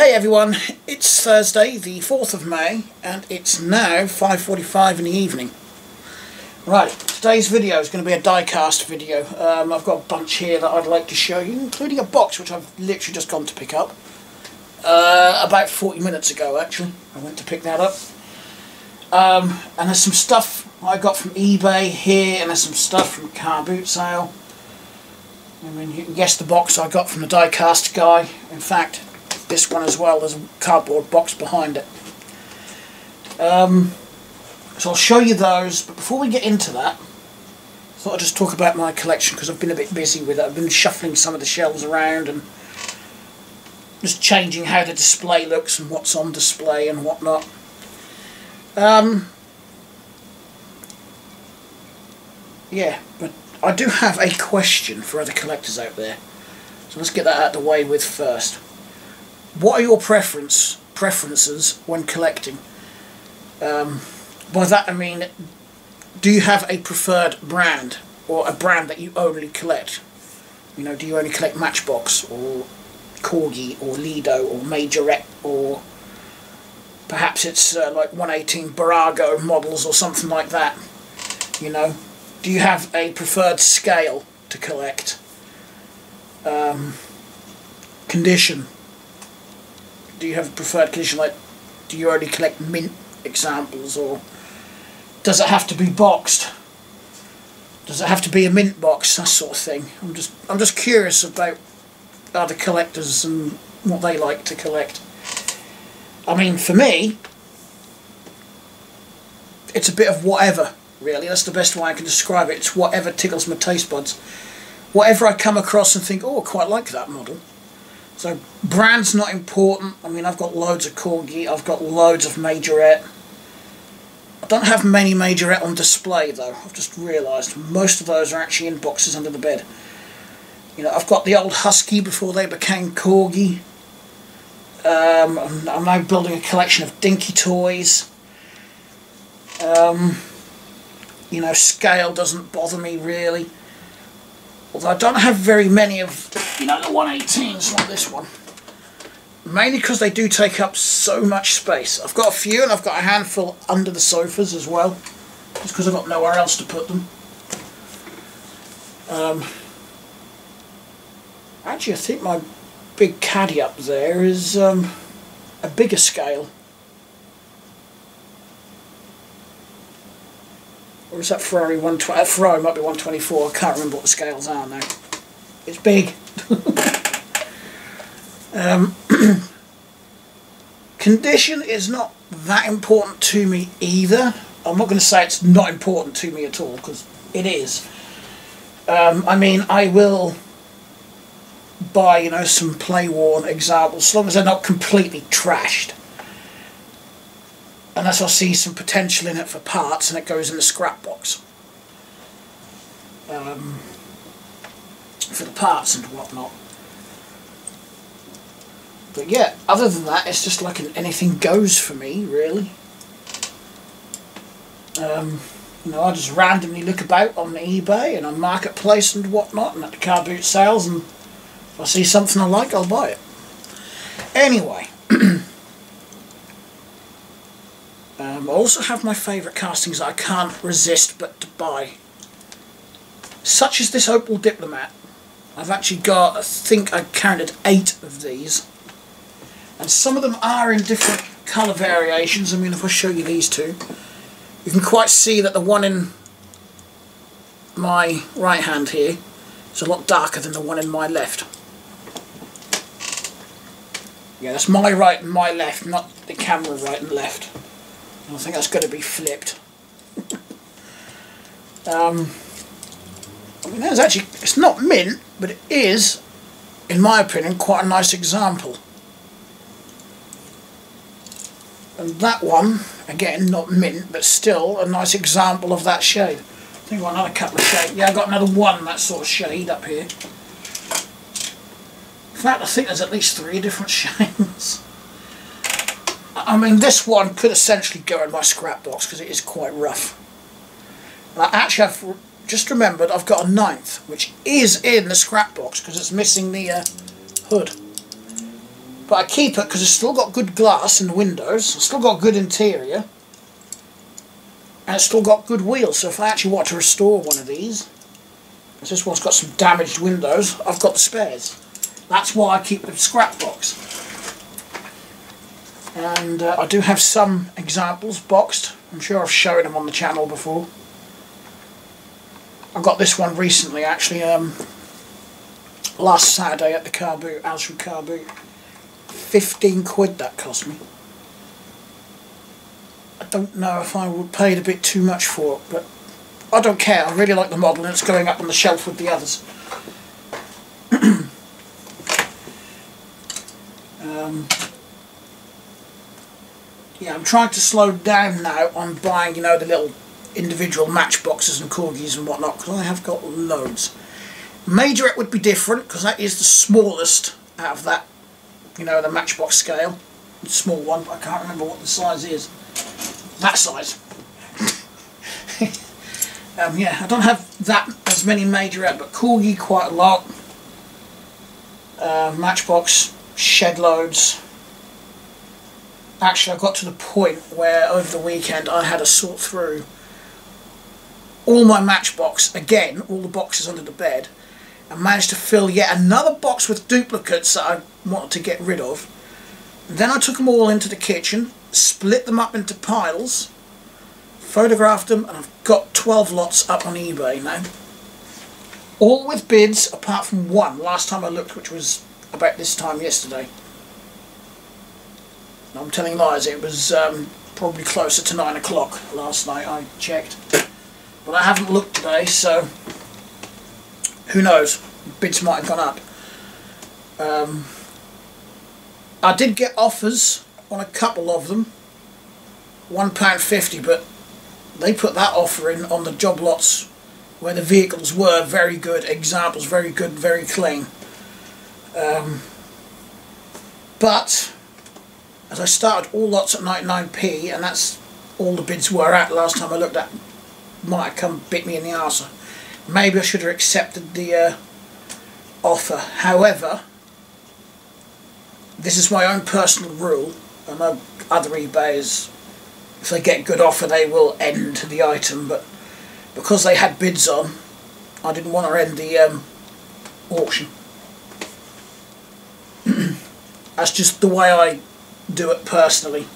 Hey everyone, it's Thursday the 4th of May and it's now 5.45 in the evening. Right, today's video is going to be a die-cast video. Um, I've got a bunch here that I'd like to show you, including a box which I've literally just gone to pick up. Uh, about 40 minutes ago actually, I went to pick that up. Um, and there's some stuff I got from eBay here and there's some stuff from car boot sale. I mean, you can guess the box I got from the die-cast guy. In fact, this one as well, there's a cardboard box behind it. Um, so I'll show you those, but before we get into that, I thought I'd just talk about my collection because I've been a bit busy with it. I've been shuffling some of the shelves around and just changing how the display looks and what's on display and whatnot. Um, yeah, but I do have a question for other collectors out there. So let's get that out of the way with first. What are your preference preferences when collecting? Um, by that I mean, do you have a preferred brand or a brand that you only collect? You know, do you only collect Matchbox or Corgi or Lledo or Majorette or perhaps it's uh, like 118 Bburago models or something like that? You know, do you have a preferred scale to collect? Um, condition. Do you have a preferred condition? Like, do you only collect mint examples, or does it have to be boxed? Does it have to be a mint box? That sort of thing. I'm just, I'm just curious about other collectors and what they like to collect. I mean, for me, it's a bit of whatever really. That's the best way I can describe it. It's whatever tickles my taste buds. Whatever I come across and think, oh, I quite like that model. So brand's not important. I mean, I've got loads of Corgi. I've got loads of Majorette. I don't have many Majorette on display, though. I've just realised most of those are actually in boxes under the bed. You know, I've got the old Husky before they became Corgi. Um, I'm, now building a collection of Dinky toys. Um, you know, scale doesn't bother me really. Although I don't have very many of, you know, the 118s like this one. Mainly because they do take up so much space. I've got a few and I've got a handful under the sofas as well. Just because I've got nowhere else to put them. Um, actually, I think my big caddy up there is um, a bigger scale. Or is that Ferrari 120? Uh, Ferrari might be 124. I can't remember what the scales are now. It's big. um, condition is not that important to me either. I'm not going to say it's not important to me at all because it is. Um, I mean, I will buy, you know, some play worn examples as long as they're not completely trashed unless I see some potential in it for parts and it goes in the scrap box. Um, for the parts and whatnot. But yeah, other than that, it's just like an anything goes for me, really. Um, you know, I just randomly look about on eBay and on Marketplace and whatnot and at the car boot sales and if I see something I like, I'll buy it. Anyway, Um, I also have my favourite castings that I can't resist but to buy. Such as this Opel Diplomat. I've actually got, I think I counted eight of these. And some of them are in different colour variations. I mean, if I show you these two, you can quite see that the one in my right hand here is a lot darker than the one in my left. Yeah, that's my right and my left, not the camera right and left. I think that's going to be flipped. um, I mean, that's actually, it's not mint, but it is, in my opinion, quite a nice example. And that one, again, not mint, but still a nice example of that shade. I think I've got another couple of shades. Yeah, I've got another one, that sort of shade up here. In fact, I think there's at least three different shades. I mean, this one could essentially go in my scrap box because it is quite rough. And I actually have just remembered I've got a ninth, which is in the scrap box because it's missing the uh, hood. But I keep it because it's still got good glass in the windows, it's still got good interior, and it's still got good wheels. So if I actually want to restore one of these, this one's got some damaged windows, I've got the spares. That's why I keep the scrap box. And uh, I do have some examples boxed. I'm sure I've shown them on the channel before. I got this one recently actually, um, last Saturday at the car boot, Aylesford car boot. 15 quid that cost me. I don't know if I would paid a bit too much for it, but I don't care. I really like the model and it's going up on the shelf with the others. um, yeah, I'm trying to slow down now on buying, you know, the little individual matchboxes and corgis and whatnot because I have got loads. Majorette would be different because that is the smallest out of that, you know, the matchbox scale. Small one, I can't remember what the size is. That size. um, yeah, I don't have that as many Majorette, but Corgi quite a lot. Uh, matchbox, shed loads. Actually, I got to the point where over the weekend I had to sort through all my matchbox, again, all the boxes under the bed, and managed to fill yet another box with duplicates that I wanted to get rid of. Then I took them all into the kitchen, split them up into piles, photographed them, and I've got 12 lots up on eBay now. All with bids, apart from one, last time I looked, which was about this time yesterday. I'm telling lies, it was um, probably closer to 9 o'clock last night I checked. But I haven't looked today, so who knows? Bids might have gone up. Um, I did get offers on a couple of them. £1.50, but they put that offer in on the job lots where the vehicles were very good, examples very good, very clean. Um, but as I started all lots at 99p and that's all the bids were at last time I looked at might have come bit me in the arse. Maybe I should have accepted the uh, offer. However, this is my own personal rule. I know other eBayers, if they get good offer, they will end the item, but because they had bids on, I didn't want to end the um, auction. That's just the way I do it personally.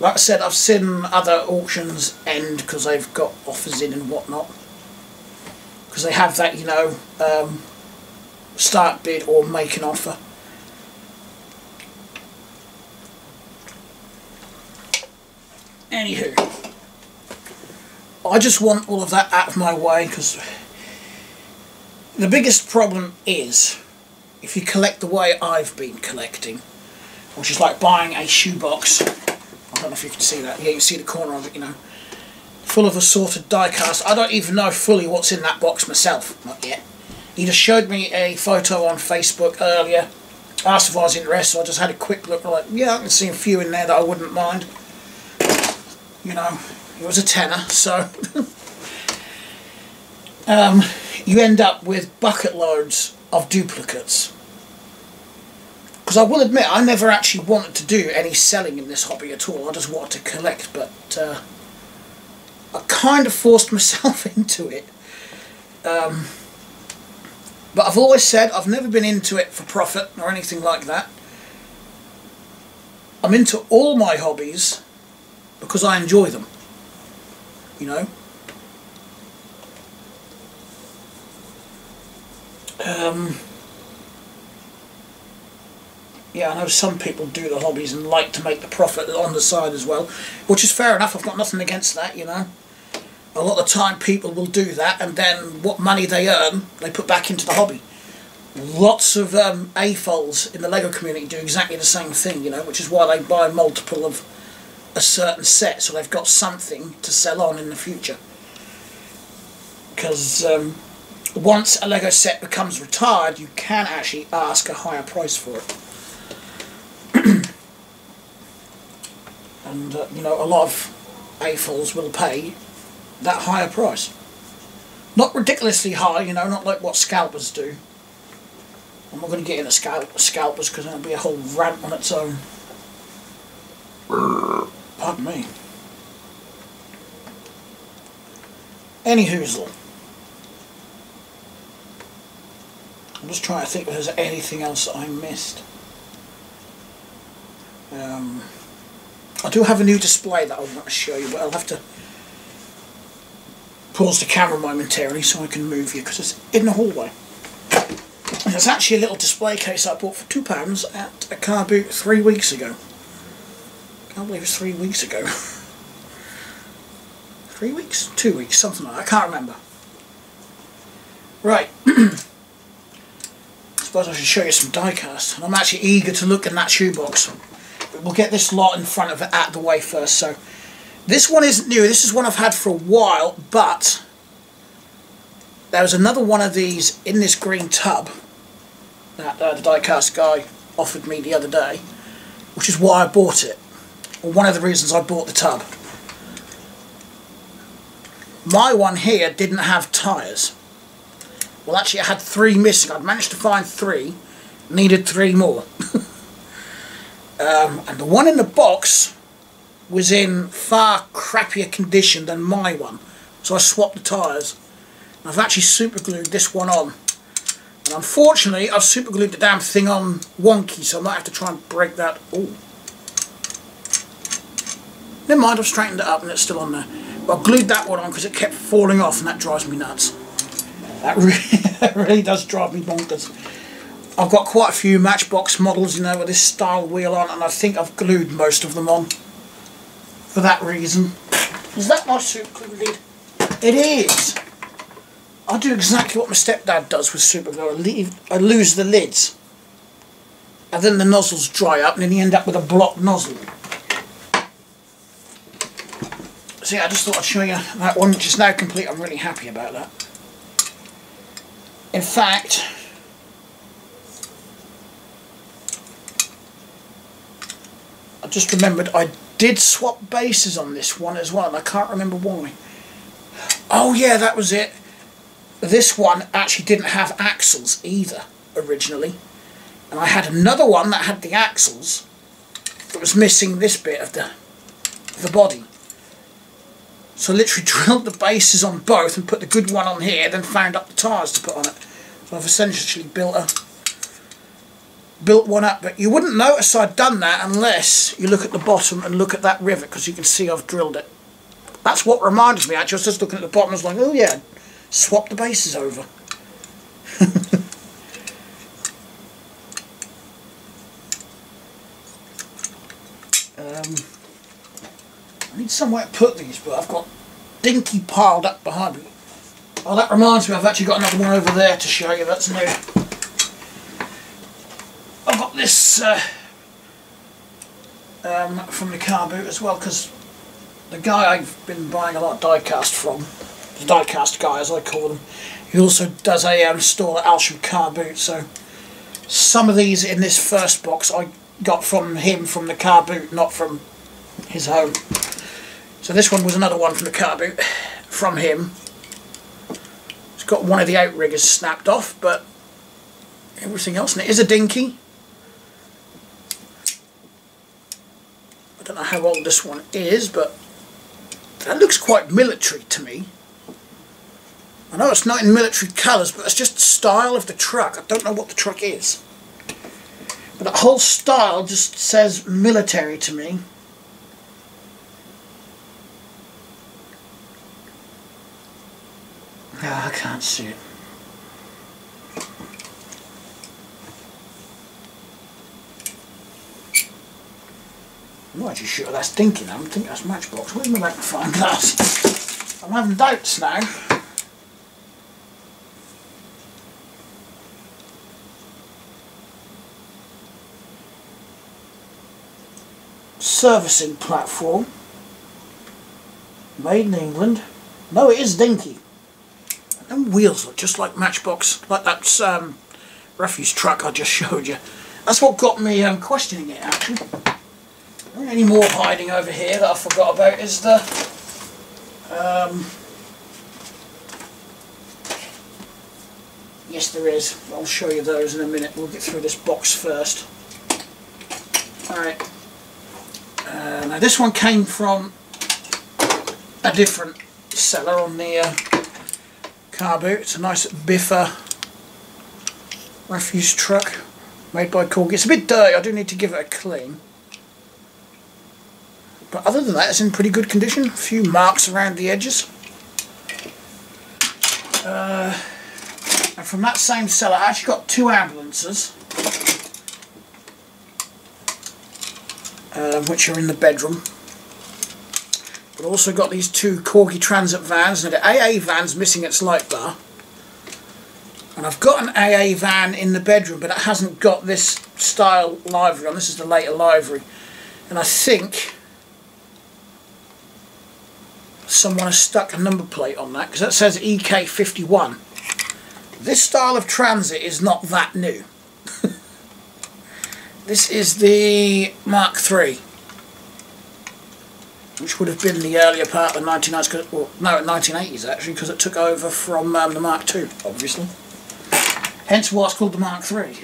Like I said, I've seen other auctions end because they've got offers in and whatnot. Because they have that, you know, um, start bid or make an offer. Anywho, I just want all of that out of my way because the biggest problem is if you collect the way I've been collecting, which is like buying a shoebox I don't know if you can see that. Yeah, you see the corner of it, you know. Full of assorted die cast. I don't even know fully what's in that box myself. Not yet. He just showed me a photo on Facebook earlier. Asked if I was interested, so I just had a quick look. Like, yeah, I can see a few in there that I wouldn't mind. You know, it was a tenner, so... um, you end up with bucket loads of duplicates. Because I will admit, I never actually wanted to do any selling in this hobby at all. I just wanted to collect, but uh, I kind of forced myself into it. Um, but I've always said I've never been into it for profit or anything like that. I'm into all my hobbies because I enjoy them. You know? Um, yeah, I know some people do the hobbies and like to make the profit on the side as well, which is fair enough. I've got nothing against that, you know. A lot of time people will do that and then what money they earn, they put back into the hobby. Lots of um, AFOLs in the LEGO community do exactly the same thing, you know, which is why they buy multiple of a certain set, so they've got something to sell on in the future. Because um, once a LEGO set becomes retired, you can actually ask a higher price for it. And uh, you know a lot of AFOLs will pay that higher price. Not ridiculously high, you know, not like what scalpers do. I'm not going to get into scalp scalpers because that'll be a whole rant on its own. Pardon me. Any hoozle. I'm just trying to think if there's anything else I missed. Um, I do have a new display that I want to show you, but I'll have to pause the camera momentarily so I can move you because it's in the hallway. And it's actually a little display case I bought for £2 at a car boot three weeks ago. Can't believe it's three weeks ago. three weeks? Two weeks, something like that. I can't remember. Right. I suppose I should show you some diecast. I'm actually eager to look in that shoebox. We'll get this lot in front of it out of the way first. So this one isn't new. This is one I've had for a while, but there was another one of these in this green tub that uh, the diecast guy offered me the other day, which is why I bought it. Or one of the reasons I bought the tub. My one here didn't have tyres. Well, actually, I had three missing. I'd managed to find three. Needed three more. um, and the one in the box was in far crappier condition than my one. So I swapped the tyres. I've actually superglued this one on. And unfortunately, I've superglued the damn thing on wonky, so I might have to try and break that. Oh. Never mind, I've straightened it up and it's still on there. But I glued that one on because it kept falling off and that drives me nuts. That really, that really does drive me bonkers. I've got quite a few Matchbox models, you know, with this style wheel on, and I think I've glued most of them on for that reason. Is that my super glue lid? It is! I do exactly what my stepdad does with super glue. I, leave, I lose the lids. And then the nozzles dry up, and then you end up with a blocked nozzle. So yeah, I just thought I'd show you that one, which is now complete. I'm really happy about that. In fact, I just remembered I did swap bases on this one as well, and I can't remember why. Oh yeah, that was it. This one actually didn't have axles either, originally. And I had another one that had the axles, but was missing this bit of the, the body. So I literally drilled the bases on both and put the good one on here, then found up the tyres to put on it. So I've essentially built a built one up. But you wouldn't notice I'd done that unless you look at the bottom and look at that rivet, because you can see I've drilled it. That's what reminded me, actually. I was just looking at the bottom, I was like, oh yeah, swap the bases over. um, I need somewhere to put these, but I've got dinky piled up behind me. Oh, that reminds me, I've actually got another one over there to show you. That's new. I've got this uh, um, from the car boot as well, because the guy I've been buying a lot of diecast from, the diecast guy as I call them, he also does a um, store at Alsham car boot, so some of these in this first box I got from him from the car boot, not from his home. So this one was another one from the car boot from him. It's got one of the outriggers snapped off, but everything else, and it is a dinky. I don't know how old this one is, but that looks quite military to me. I know it's not in military colours, but it's just the style of the truck. I don't know what the truck is. But the whole style just says military to me. No, I can't see it. I'm not actually sure that's dinky. I don't think that's Matchbox. Where's my magnifying glass? I'm having doubts now. Servicing platform. Made in England. No, it is dinky. And wheels look just like Matchbox, like that um, refuse truck I just showed you. That's what got me um, questioning it actually. Any more hiding over here that I forgot about is the um, Yes, there is. I'll show you those in a minute. We'll get through this box first. Alright. Uh, now this one came from a different seller on the uh, car boot. It's a nice Biffa refuse truck made by Corgi. It's a bit dirty. I do need to give it a clean. But other than that, it's in pretty good condition. A few marks around the edges. Uh, and from that same seller, I actually got two ambulances. Uh, which are in the bedroom. But also got these two Corgi Transit vans. Now the AA van's missing its light bar. And I've got an AA van in the bedroom, but it hasn't got this style livery on. This is the later livery. And I think someone has stuck a number plate on that because that says EK51. This style of transit is not that new. this is the Mark III which would have been the earlier part of the 1990s, well, no, 1980s actually, because it took over from um, the Mark II, obviously. Hence why it's called the Mark III.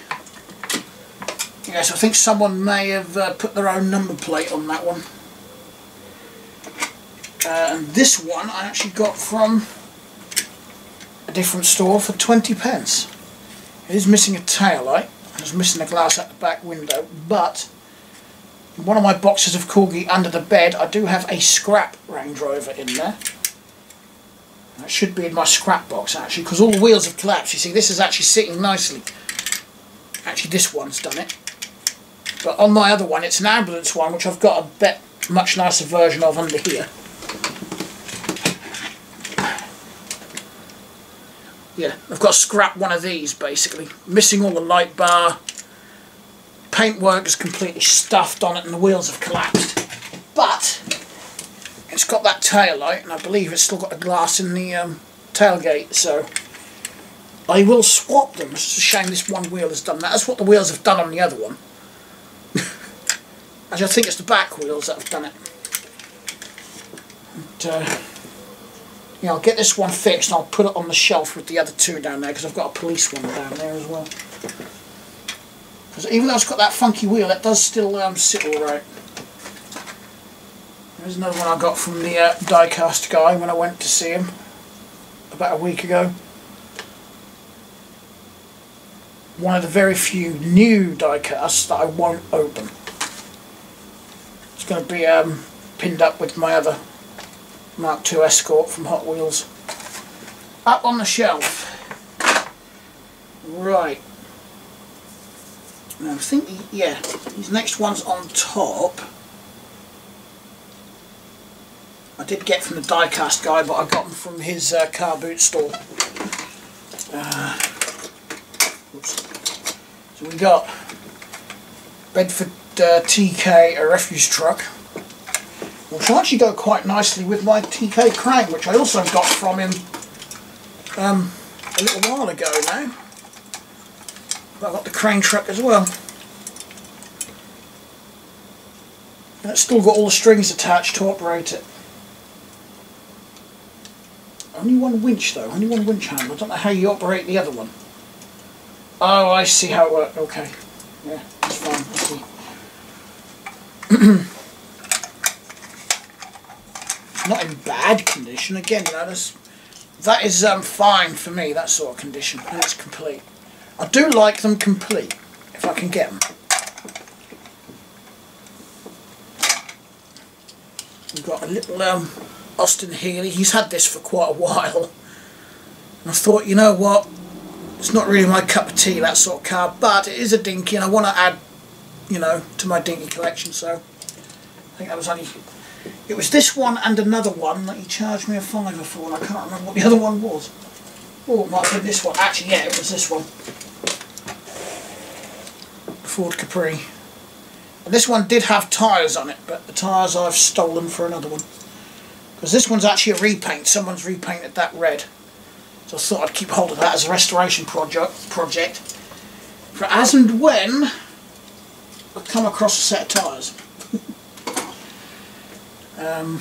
Yes, I think someone may have uh, put their own number plate on that one. Uh, and this one I actually got from a different store for 20 pence. It is missing a tail light. and It's missing a glass at the back window, but in one of my boxes of Corgi under the bed I do have a scrap Range Rover in there. That should be in my scrap box actually, because all the wheels have collapsed. You see, this is actually sitting nicely. Actually, this one's done it. But on my other one, it's an ambulance one, which I've got a bit much nicer version of under here. Yeah, I've got to scrap one of these basically. Missing all the light bar. Paintwork is completely stuffed on it and the wheels have collapsed. But it's got that tail light and I believe it's still got a glass in the um, tailgate so I will swap them. It's a shame this one wheel has done that. That's what the wheels have done on the other one. Actually I think it's the back wheels that have done it. Uh, yeah, I'll get this one fixed and I'll put it on the shelf with the other two down there because I've got a police one down there as well. Because even though it's got that funky wheel, it does still um, sit alright. There's another one I got from the uh, diecast guy when I went to see him about a week ago. One of the very few new diecasts that I won't open. It's going to be um, pinned up with my other Mark II Escort from Hot Wheels. Up on the shelf. Right. Now I think, yeah, these next ones on top. I did get from the diecast guy, but I got them from his uh, car boot store. Uh, so we got Bedford uh, TK, a refuse truck which actually go quite nicely with my TK Krang, which I also got from him um, a little while ago now. But I've got the crane truck as well. And it's still got all the strings attached to operate it. Only one winch though, only one winch handle. I don't know how you operate the other one. Oh, I see how it works. Okay. Yeah, that's fine. I see. not in bad condition. Again, that's, that is um, fine for me, that sort of condition, it's complete. I do like them complete, if I can get them. We've got a little um, Austin Healey. He's had this for quite a while. And I thought, you know what, it's not really my cup of tea, that sort of car, but it is a dinky, and I want to add, you know, to my dinky collection, so I think that was only it was this one and another one that he charged me a fiver for, and I can't remember what the other one was. Oh, it might have been this one. Actually, yeah, it was this one. Ford Capri. And this one did have tyres on it, but the tyres I've stolen for another one. Because this one's actually a repaint. Someone's repainted that red. So I thought I'd keep hold of that as a restoration project. project for as and when I come across a set of tyres. Um,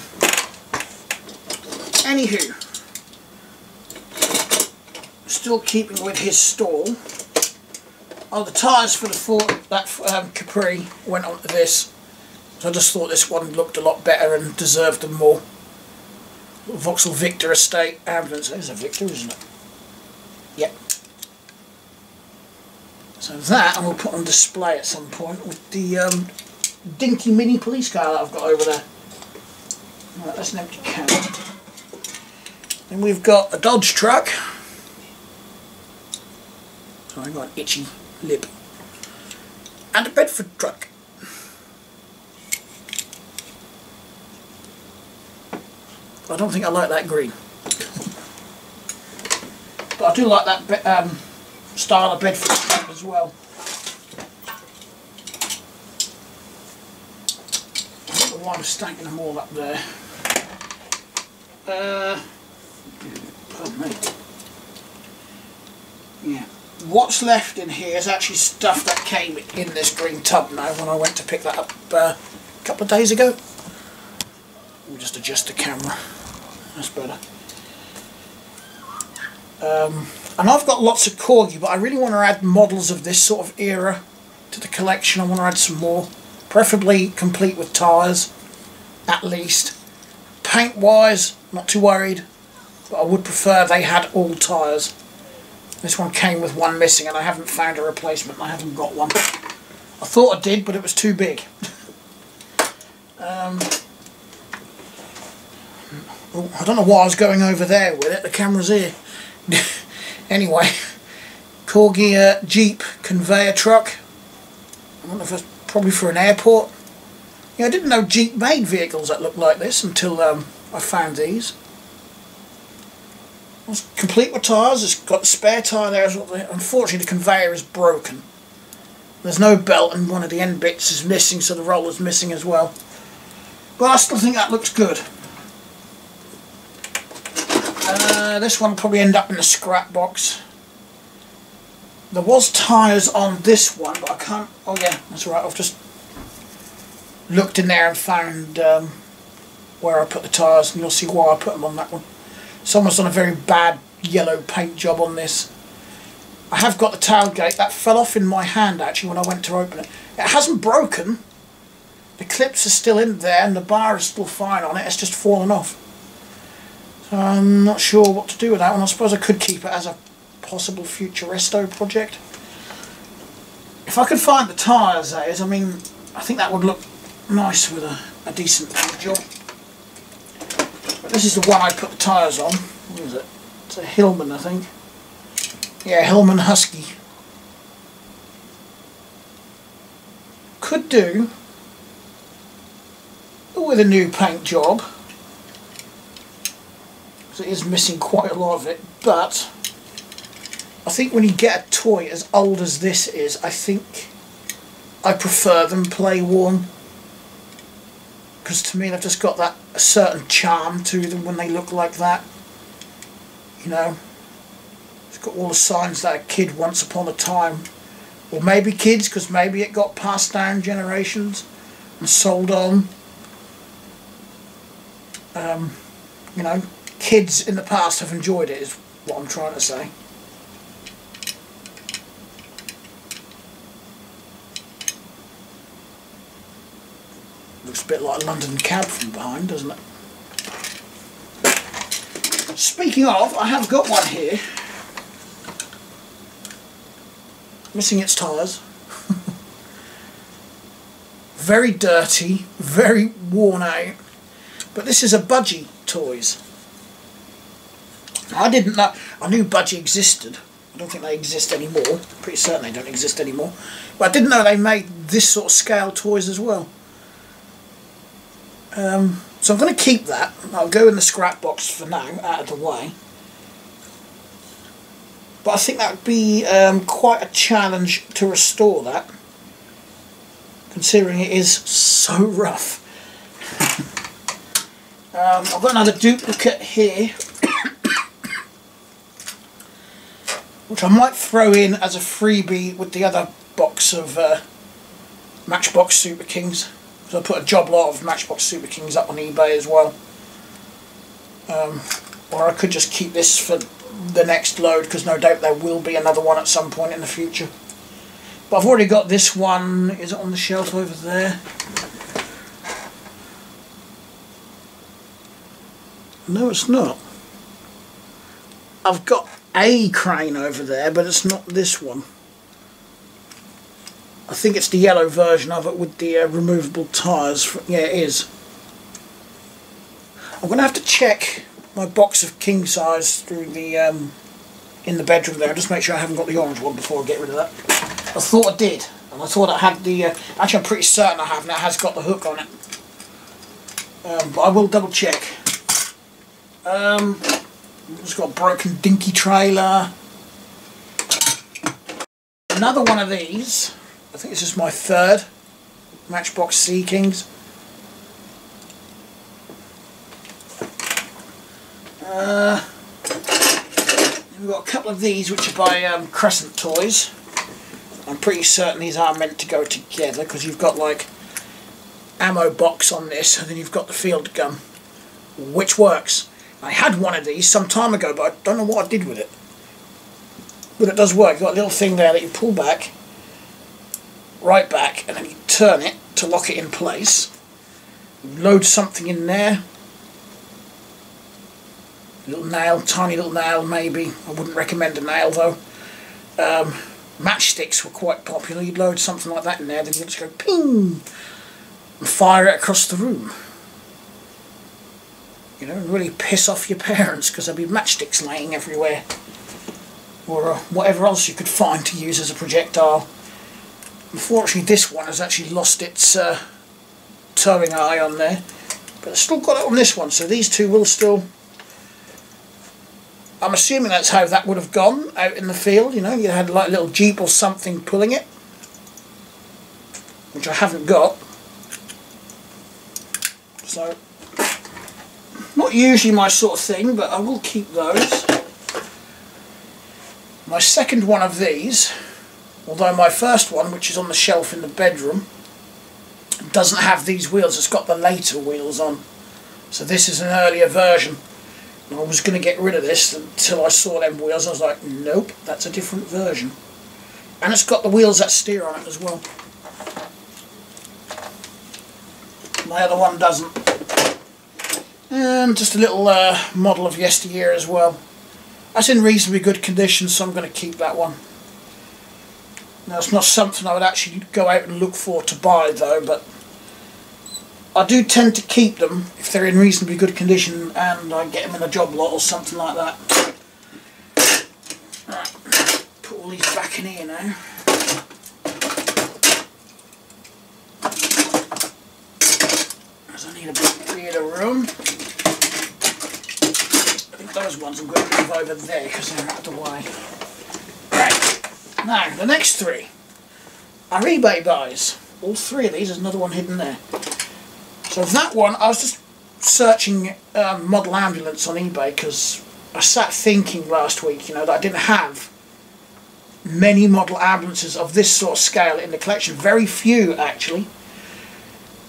anywho, still keeping with his stall. Oh, the tyres for the Ford, that um, Capri went onto this. So I just thought this one looked a lot better and deserved them more. Vauxhall Victor Estate ambulance. There's a Victor, isn't it? Yep. So that I will put on display at some point with the um, dinky mini police car that I've got over there. Right, that's an empty can. Then we've got a Dodge truck. So I've got an itchy lip. And a Bedford truck. I don't think I like that green. But I do like that um, style of Bedford truck as well. I don't know why I'm stacking them all up there. Uh. Yeah. What's left in here is actually stuff that came in this green tub now when I went to pick that up uh, a couple of days ago. We'll just adjust the camera. That's better. Um, and I've got lots of Corgi, but I really want to add models of this sort of era to the collection. I want to add some more, preferably complete with tyres, at least. Paint-wise, not too worried, but I would prefer they had all tyres. This one came with one missing and I haven't found a replacement. I haven't got one. I thought I did, but it was too big. um, oh, I don't know why I was going over there with it. The camera's here. anyway, Corgi uh, Jeep conveyor truck. I don't know if it's probably for an airport. Yeah, I didn't know Jeep made vehicles that looked like this until um, I found these. It's complete with tyres, it's got the spare tyre there. Unfortunately the conveyor is broken. There's no belt and one of the end bits is missing so the roller's missing as well. But I still think that looks good. Uh, this one will probably end up in the scrap box. There was tyres on this one but I can't... Oh yeah, that's right, I've just looked in there and found um, where I put the tyres and you'll see why I put them on that one. Someone's done a very bad yellow paint job on this. I have got the tailgate. That fell off in my hand actually when I went to open it. It hasn't broken. The clips are still in there and the bar is still fine on it. It's just fallen off. So I'm not sure what to do with that one. I suppose I could keep it as a possible future resto project. If I could find the tyres, that is, I mean, I think that would look nice with a, a decent paint job. But this is the one I put the tyres on. What is it? It's a Hillman, I think. Yeah, Hillman Husky. Could do with a new paint job. It is missing quite a lot of it. But I think when you get a toy as old as this is, I think I prefer them play worn because to me they've just got that certain charm to them when they look like that. You know, it's got all the signs that a kid once upon a time, or maybe kids because maybe it got passed down generations and sold on. Um, you know, kids in the past have enjoyed it is what I'm trying to say. Looks a bit like a London cab from behind, doesn't it? Speaking of, I have got one here. Missing its tyres. very dirty, very worn out. But this is a Budgie Toys. I didn't know, I knew Budgie existed. I don't think they exist anymore. Pretty certain they don't exist anymore. But I didn't know they made this sort of scale toys as well. Um, so I'm going to keep that. I'll go in the scrap box for now, out of the way. But I think that would be um, quite a challenge to restore that, considering it is so rough. um, I've got another duplicate here, which I might throw in as a freebie with the other box of uh, Matchbox Super Kings. So I put a job lot of Matchbox Super Kings up on eBay as well. Um, or I could just keep this for the next load because no doubt there will be another one at some point in the future. But I've already got this one. Is it on the shelf over there? No, it's not. I've got a crane over there, but it's not this one. I think it's the yellow version of it with the uh, removable tyres. Yeah, it is. I'm going to have to check my box of king size through the um, in the bedroom there. Just make sure I haven't got the orange one before I get rid of that. I thought I did, and I thought I had the. Uh, actually, I'm pretty certain I have, and it has got the hook on it. Um, but I will double check. Um, it's got a broken dinky trailer. Another one of these. I think this is my third Matchbox Sea Kings. Uh, we've got a couple of these which are by um, Crescent Toys. I'm pretty certain these are meant to go together because you've got like ammo box on this and then you've got the field gun which works. I had one of these some time ago but I don't know what I did with it. But it does work. You've got a little thing there that you pull back, right back and then you turn it to lock it in place. Load something in there little nail, tiny little nail maybe. I wouldn't recommend a nail though. Um, matchsticks were quite popular. You'd load something like that in there, then you'd just go ping and fire it across the room. You know, really piss off your parents because there'd be matchsticks laying everywhere. Or uh, whatever else you could find to use as a projectile. Unfortunately this one has actually lost its uh, towing eye on there. But I've still got it on this one, so these two will still I'm assuming that's how that would have gone out in the field, you know, you had like a little jeep or something pulling it, which I haven't got. So, not usually my sort of thing, but I will keep those. My second one of these, although my first one, which is on the shelf in the bedroom, doesn't have these wheels, it's got the later wheels on. So this is an earlier version. I was going to get rid of this until I saw them wheels. I was like, nope, that's a different version. And it's got the wheels that steer on it as well. My other one doesn't. And just a little uh, model of yesteryear as well. That's in reasonably good condition, so I'm going to keep that one. Now, it's not something I would actually go out and look for to buy, though, but I do tend to keep them if they're in reasonably good condition and I get them in a job lot or something like that. Right, put all these back in here now. I need a bit of room. I think those ones I'm going to move over there because they're out of the way. Now the next three are eBay buys. All three of these, there's another one hidden there. So that one, I was just searching um, model ambulance on eBay because I sat thinking last week, you know, that I didn't have many model ambulances of this sort of scale in the collection. Very few, actually.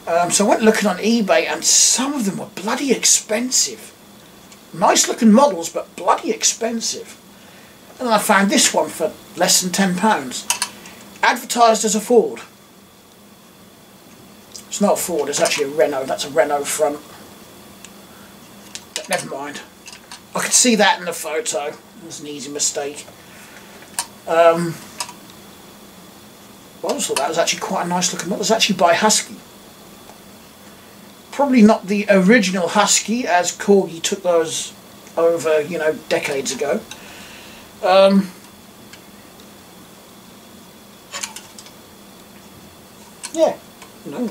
Um, so I went looking on eBay and some of them were bloody expensive. Nice looking models, but bloody expensive. And I found this one for less than £10. Advertised as a Ford. It's not a Ford, it's actually a Renault. That's a Renault front. But never mind. I could see that in the photo. It was an easy mistake. Um, I just thought that was actually quite a nice looking model. It was actually by Husky. Probably not the original Husky, as Corgi took those over, you know, decades ago. Um, yeah, you know,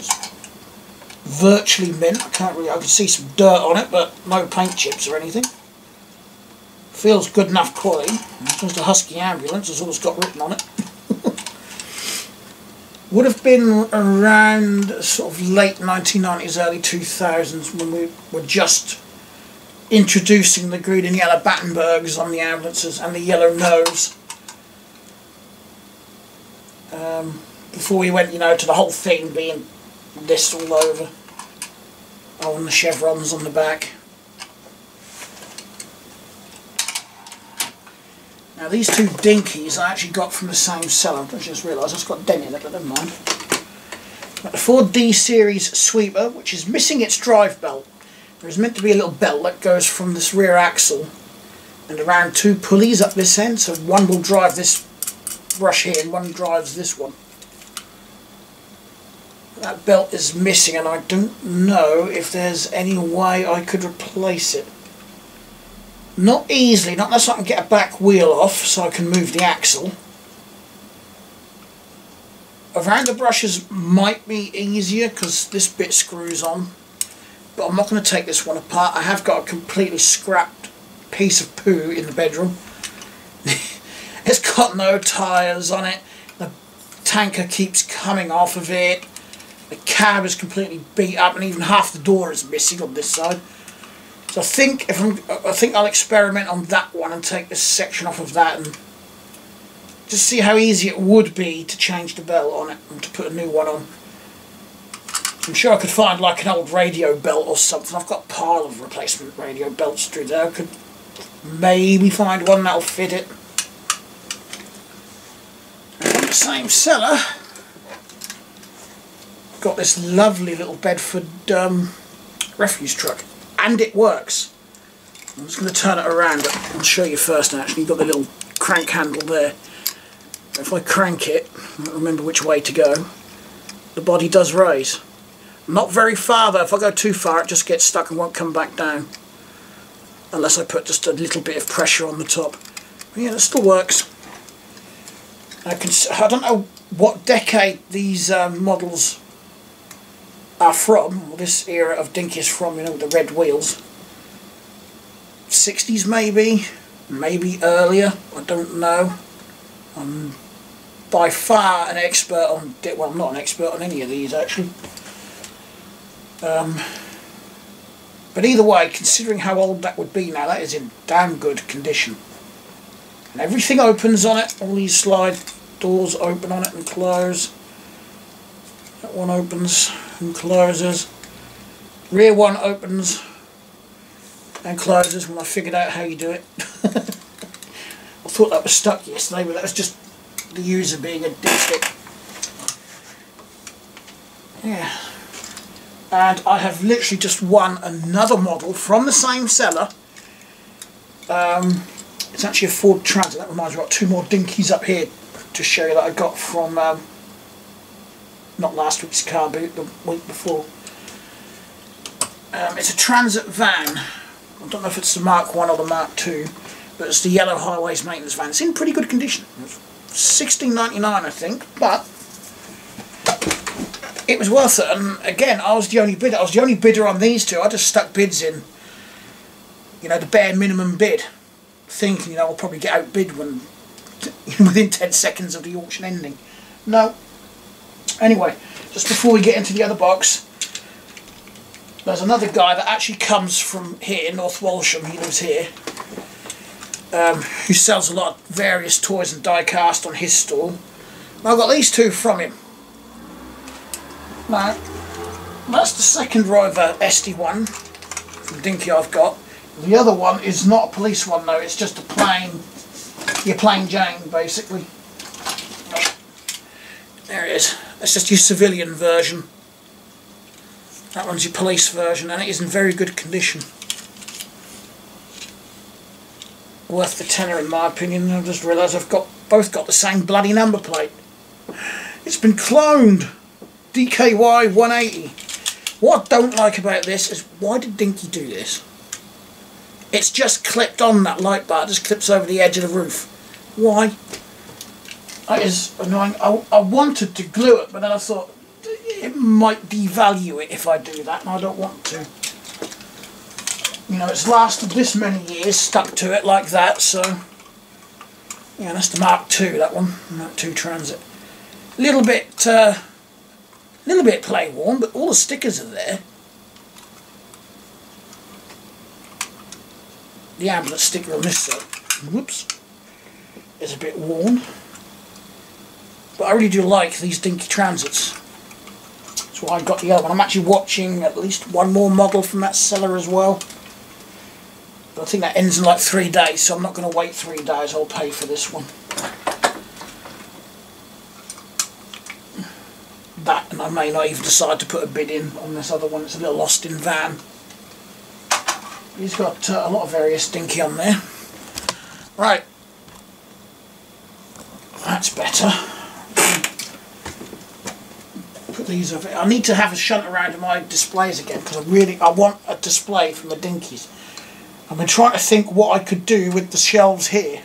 virtually mint. I can't really, I can see some dirt on it, but no paint chips or anything. Feels good enough quality. Just a Husky ambulance, all it's got written on it. Would have been around sort of late 1990s, early 2000s when we were just introducing the green and yellow Battenbergs on the ambulances and the yellow nose. Um, before we went, you know, to the whole thing being this all over. Oh, and the chevrons on the back. Now these two dinkies I actually got from the same seller. I just realised I've got dent in it, but never mind. The Ford D series sweeper, which is missing its drive belt. There's meant to be a little belt that goes from this rear axle and around two pulleys up this end, so one will drive this brush here and one drives this one. That belt is missing and I don't know if there's any way I could replace it. Not easily, not unless I can get a back wheel off so I can move the axle. Around the brushes might be easier because this bit screws on. But I'm not going to take this one apart. I have got a completely scrapped piece of poo in the bedroom. it's got no tyres on it. The tanker keeps coming off of it. The cab is completely beat up and even half the door is missing on this side. So I think if I'm, I think I'll experiment on that one and take this section off of that and just see how easy it would be to change the belt on it and to put a new one on. I'm sure I could find like an old radio belt or something. I've got a pile of replacement radio belts through there. I could maybe find one that'll fit it. And the same seller, got this lovely little Bedford um, refuse truck and it works. I'm just going to turn it around, I'll show you first actually. You've got the little crank handle there. If I crank it, I remember which way to go, the body does raise. Not very far though, if I go too far it just gets stuck and won't come back down. Unless I put just a little bit of pressure on the top. But yeah, it still works. I, can, I don't know what decade these um, models are from, this era of Dinky is from, you know, the red wheels. 60s maybe, maybe earlier, I don't know. I'm by far an expert on, well I'm not an expert on any of these actually. Um, but either way, considering how old that would be now, that is in damn good condition. And everything opens on it, all these slide doors open on it and close. That one opens and closes. Rear one opens and closes when I figured out how you do it. I thought that was stuck yesterday, but that was just the user being a dipstick. Yeah. And I have literally just won another model from the same seller. Um, it's actually a Ford Transit. That reminds me, I've got two more dinkies up here to show you that I got from um, not last week's car boot, the week before. Um, it's a transit van. I don't know if it's the Mark 1 or the Mark 2, but it's the yellow highways maintenance van. It's in pretty good condition. Sixteen ninety nine, I think, but it was worth it. And again, I was the only bidder. I was the only bidder on these two. I just stuck bids in, you know, the bare minimum bid, thinking, you know, I'll probably get outbid when within 10 seconds of the auction ending. No, Anyway, just before we get into the other box, there's another guy that actually comes from here, North Walsham, he lives here, um, who sells a lot of various toys and die cast on his stall. I've got these two from him. Now, that's the second Rover SD1 from Dinky I've got. The other one is not a police one though, it's just a plain, your plain Jane basically. There it is. That's just your civilian version. That one's your police version and it is in very good condition. Worth the tenner in my opinion. I've just realised I've got both got the same bloody number plate. It's been cloned. DKY 180. What I don't like about this is why did Dinky do this? It's just clipped on that light bar, just clips over the edge of the roof. Why? That is annoying. I, I wanted to glue it, but then I thought it might devalue it if I do that, and I don't want to. You know, it's lasted this many years, stuck to it like that, so... Yeah, that's the Mark II, that one, Mark II Transit. A little bit, uh, little bit play worn, but all the stickers are there. The ambulance sticker on this side, whoops, is a bit worn. But I really do like these dinky transits. That's why I got the other one. I'm actually watching at least one more model from that seller as well. But I think that ends in like three days, so I'm not going to wait three days. I'll pay for this one. That, and I may not even decide to put a bid in on this other one. It's a little Austin van. He's got uh, a lot of various dinky on there. Right. That's better. Put these over. I need to have a shunt around in my displays again because I really I want a display for my dinkies. I've been trying to think what I could do with the shelves here.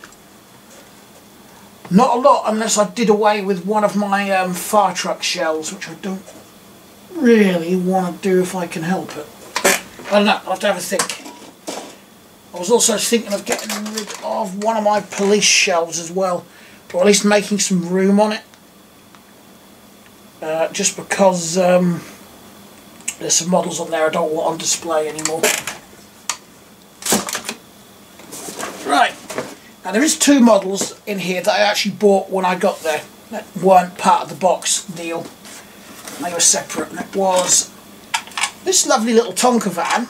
Not a lot unless I did away with one of my um, fire truck shelves, which I don't really want to do if I can help it. I don't know, I'll have to have a think. I was also thinking of getting rid of one of my police shelves as well, or at least making some room on it. Uh, just because um, there's some models on there I don't want on display anymore. Right, now there is two models in here that I actually bought when I got there that weren't part of the box deal. They were separate and it was this lovely little Tonka van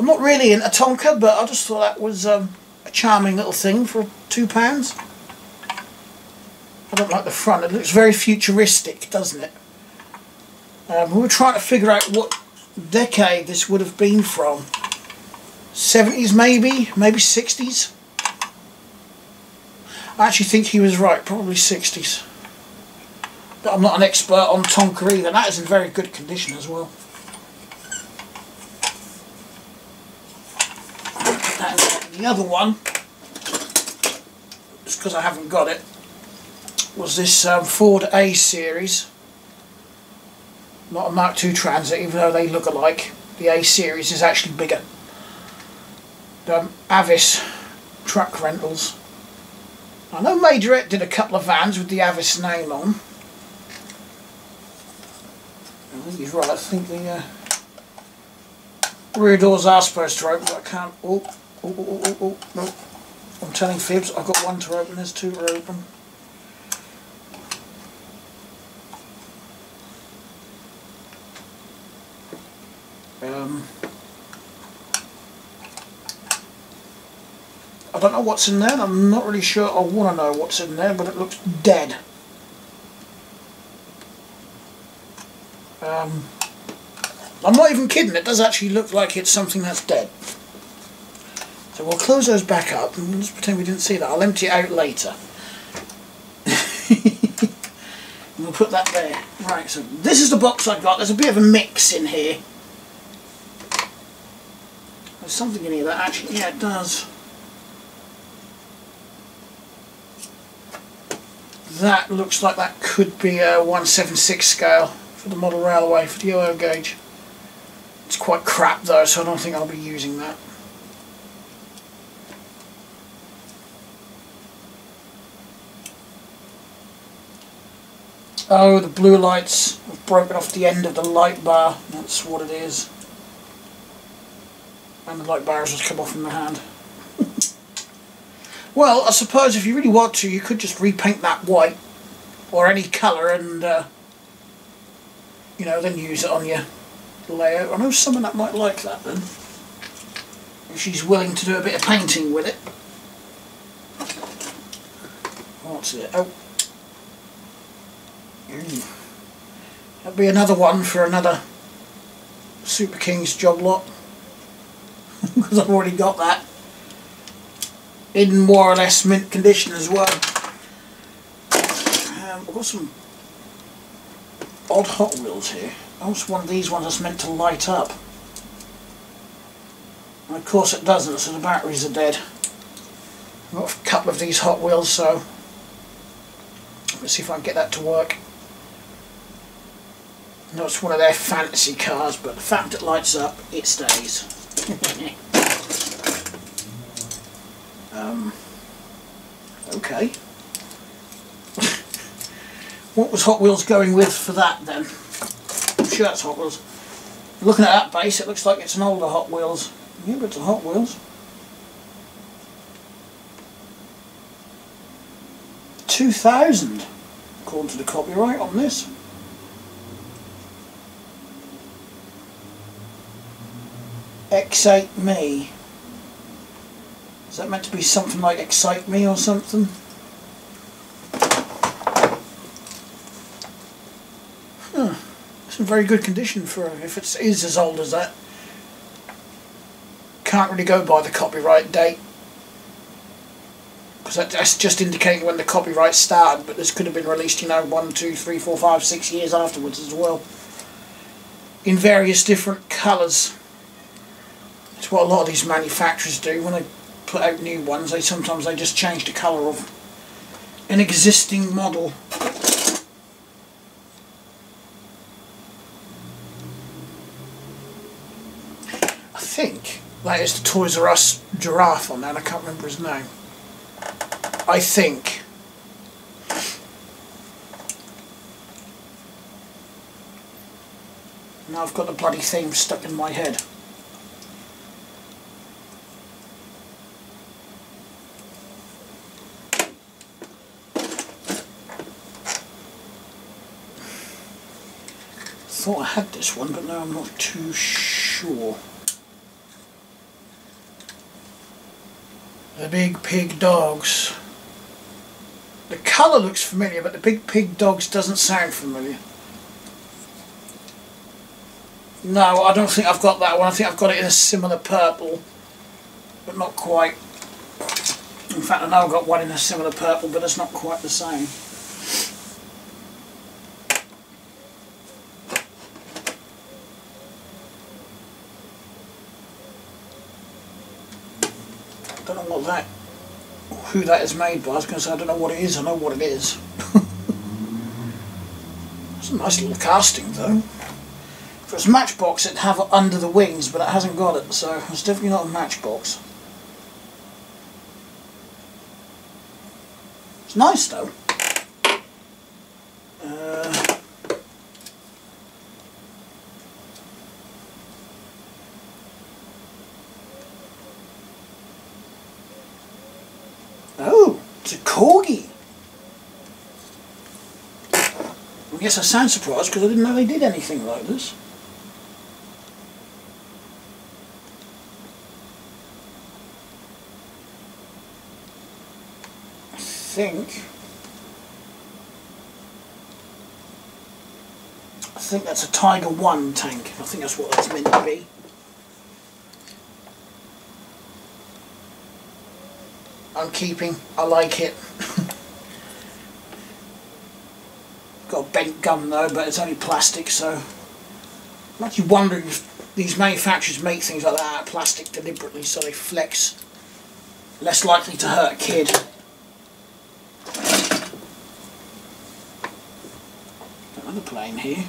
I'm not really into Tonka, but I just thought that was um, a charming little thing for two pounds. I don't like the front. It looks very futuristic, doesn't it? Um, we were trying to figure out what decade this would have been from. 70s maybe, maybe 60s. I actually think he was right, probably 60s. But I'm not an expert on Tonka either. That is in very good condition as well. And the other one, just because I haven't got it, was this um, Ford A series. Not a Mark II Transit, even though they look alike. The A series is actually bigger. Um, Avis truck rentals. I know Majorette did a couple of vans with the Avis name on. I think he's right. I think the uh, rear doors are supposed to open, but I can't. Oh, Oh, oh, oh, oh, no. I'm telling fibs, I've got one to open, there's two to open. Um, I don't know what's in there, I'm not really sure I want to know what's in there, but it looks dead. Um, I'm not even kidding, it does actually look like it's something that's dead. So we'll close those back up and just pretend we didn't see that. I'll empty it out later. we'll put that there. Right, so this is the box I've got. There's a bit of a mix in here. There's something in here that actually, yeah it does. That looks like that could be a 176 scale for the model railway for the OO gauge. It's quite crap though, so I don't think I'll be using that. Oh, the blue lights have broken off the end of the light bar. That's what it is. And the light bars just come off in my hand. Well, I suppose if you really want to, you could just repaint that white or any colour and, uh, you know, then use it on your layout. I know someone that might like that then. If she's willing to do a bit of painting with it. What's it? Oh. That'll be another one for another Super Kings job lot. Because I've already got that. In more or less mint condition as well. Um, I've got some odd Hot Wheels here. Also one of these ones that's meant to light up. And of course it doesn't, so the batteries are dead. I've got a couple of these Hot Wheels, so let's see if I can get that to work. No, it's one of their fancy cars, but the fact it lights up, it stays. um, okay. what was Hot Wheels going with for that then? I'm sure that's Hot Wheels. Looking at that base, it looks like it's an older Hot Wheels. Yeah, but it's a Hot Wheels. 2000, according to the copyright on this. Excite Me. That meant to be something like Excite Me or something? Hmm, huh. It's in very good condition for if it is as old as that. Can't really go by the copyright date. Because that's just indicating when the copyright started, but this could have been released, you know, one, two, three, four, five, six years afterwards as well. In various different colours. It's what a lot of these manufacturers do when they put out new ones. They sometimes they just change the colour of an existing model. I think that is the Toys R Us giraffe on that. I can't remember his name. I think. Now I've got the bloody theme stuck in my head. Thought I had this one, but now I'm not too sure. The Big Pig Dogs. The colour looks familiar, but the Big Pig Dogs doesn't sound familiar. No, I don't think I've got that one. I think I've got it in a similar purple, but not quite. In fact, I know I've got one in a similar purple, but it's not quite the same. don't know what that, who that is made by. I was going to say I don't know what it is. I know what it is. it's a nice little casting though. If it was Matchbox, it'd have it under the wings, but it hasn't got it, so it's definitely not a Matchbox. It's nice though. Corgi. I guess I sound surprised because I didn't know they did anything like this. I think... I think that's a Tiger 1 tank. I think that's what that's meant to be. I'm keeping. I like it. Got a bent gum though, but it's only plastic, so I'm actually wondering if these manufacturers make things like that out of plastic deliberately so they flex. Less likely to hurt a kid. Another plane here.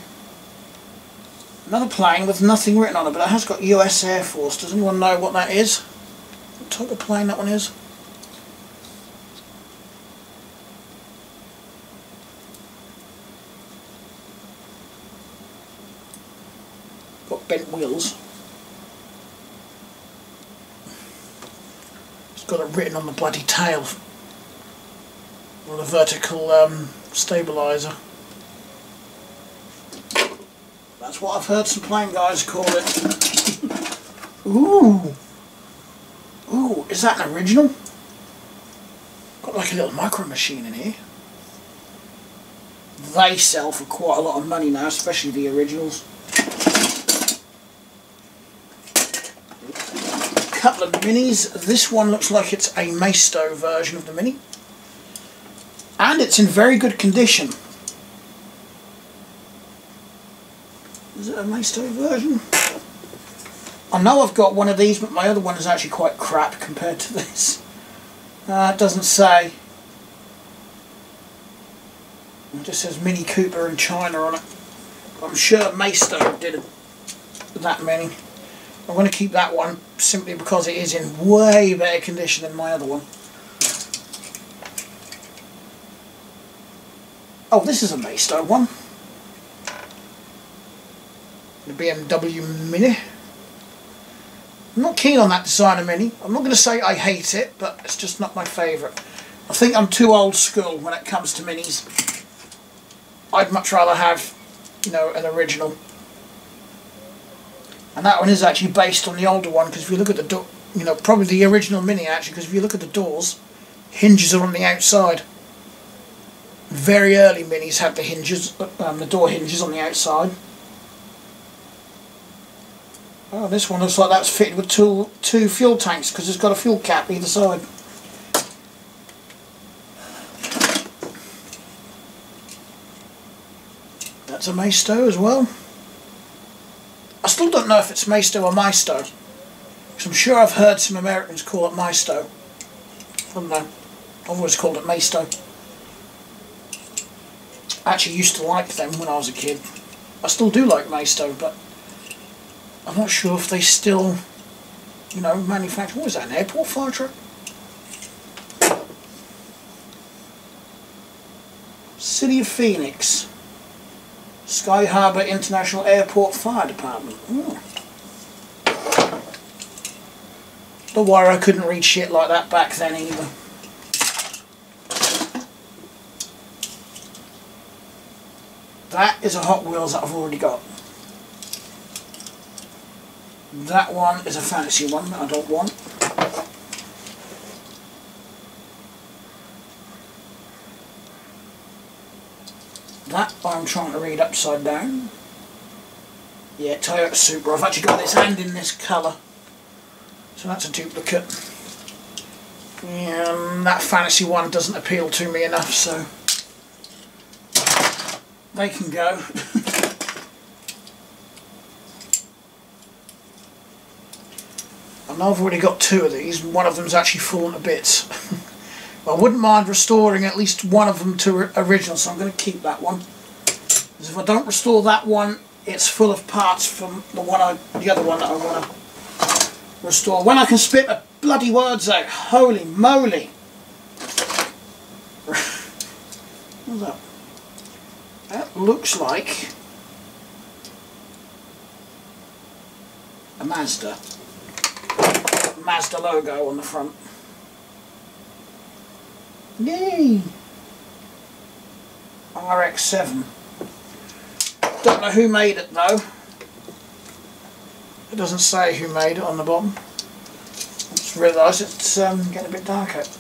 Another plane with nothing written on it, but it has got US Air Force. Does anyone know what that is? What type of plane that one is? bent wheels. It's got it written on the bloody tail or the vertical um, stabilizer. That's what I've heard some plane guys call it. Ooh! Ooh, is that an original? Got like a little micro machine in here. They sell for quite a lot of money now, especially the originals. Couple of minis. This one looks like it's a Maisto version of the Mini. And it's in very good condition. Is it a Maisto version? I know I've got one of these, but my other one is actually quite crap compared to this. Uh, it doesn't say. It just says Mini Cooper in China on it. I'm sure Maisto did that many. I'm going to keep that one simply because it is in way better condition than my other one. Oh, this is a Maisto one. The BMW Mini. I'm not keen on that designer Mini. I'm not going to say I hate it, but it's just not my favourite. I think I'm too old school when it comes to Minis. I'd much rather have, you know, an original And that one is actually based on the older one because if you look at the door, you know, probably the original Mini actually because if you look at the doors, hinges are on the outside. Very early Minis had the hinges, um, the door hinges on the outside. Oh, this one looks like that's fitted with two, two fuel tanks because it's got a fuel cap either side. That's a Maisto as well. I still don't know if it's Maisto or Maisto. Because I'm sure I've heard some Americans call it Maisto. I don't know. I've always called it Maisto. I actually used to like them when I was a kid. I still do like Maisto, but I'm not sure if they still, you know, manufacture. What is that, an airport fire truck? City of Phoenix. Sky Harbor International Airport Fire Department. Ooh. Don't I couldn't read shit like that back then either. That is a Hot Wheels that I've already got. That one is a fantasy one that I don't want. That I'm trying to read upside down. Yeah, Toyota Supra. I've actually got this hand in this colour. So that's a duplicate. And that fantasy one doesn't appeal to me enough, so they can go. and I've already got two of these, one of them's actually fallen to bits. I wouldn't mind restoring at least one of them to original, so I'm going to keep that one. If I don't restore that one, it's full of parts from the one I, the other one that I want to restore. When I can spit the bloody words out, holy moly! That? That looks like a Mazda. Mazda logo on the front. Yay! RX-7. Don't know who made it though. It doesn't say who made it on the bottom. I just realised it's um, getting a bit dark out.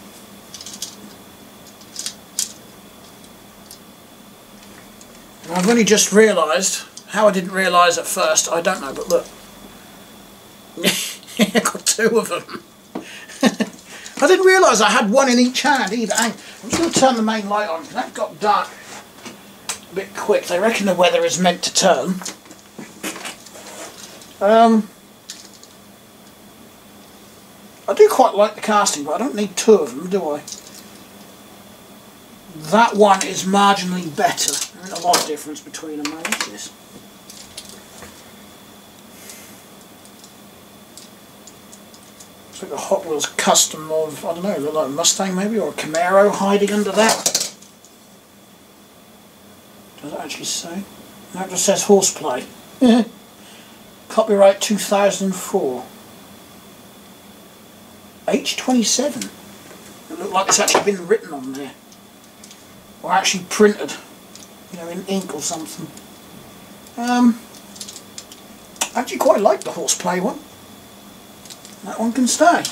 I've only just realised, how I didn't realise at first, I don't know, but look. I've got two of them. I didn't realise I had one in each hand either. I'm just going to turn the main light on because that got dark a bit quick. I reckon the weather is meant to turn. Um, I do quite like the casting, but I don't need two of them, do I? That one is marginally better. A lot of difference between them. What's this? It's like a Hot Wheels custom of, I don't know, like a Mustang maybe, or a Camaro hiding under that. Does it actually say? It just says horseplay. Copyright 2004. H27. It looks like it's actually been written on there. Or actually printed. You know, in ink or something. Um, I actually quite like the horseplay one. That one can stay.